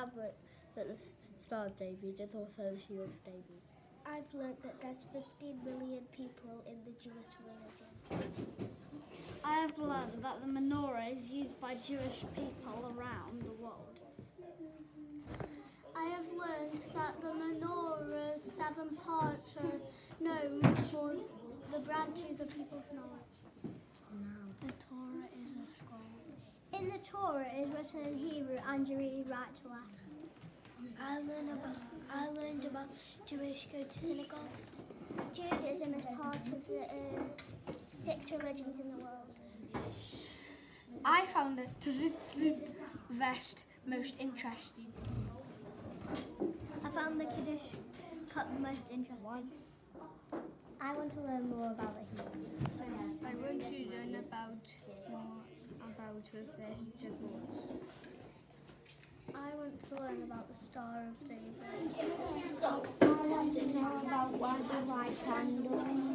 have learnt that the Star of David is also the Shield of David. I've learnt that there's 15 million people in the Jewish religion. I have learned that the menorah is used by Jewish people around the world. I have learned that the menorah's seven parts are known for the branches of people's knowledge. The Torah is a scroll. In the Torah is written in Hebrew and you read right to left. I learned about I learned about Jewish go to synagogues. Judaism is part of the um, six religions in the world. I found the Tzitzit vest most interesting. I found the Kiddush cup most interesting. I want to learn more about the Hebrews. I want to learn about more about the festivals. I want to learn about the Star of David. I want to know about why the white candle